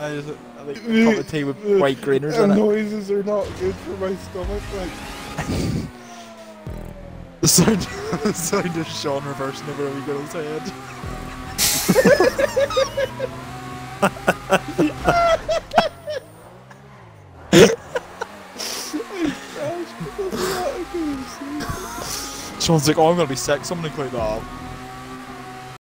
I just I think a cup of tea with white grainers The it. noises are not good for my stomach. Like, The sound, the sound of Sean reversing over a girl's head. Sean's like, oh, I'm gonna be sick. Someone include that.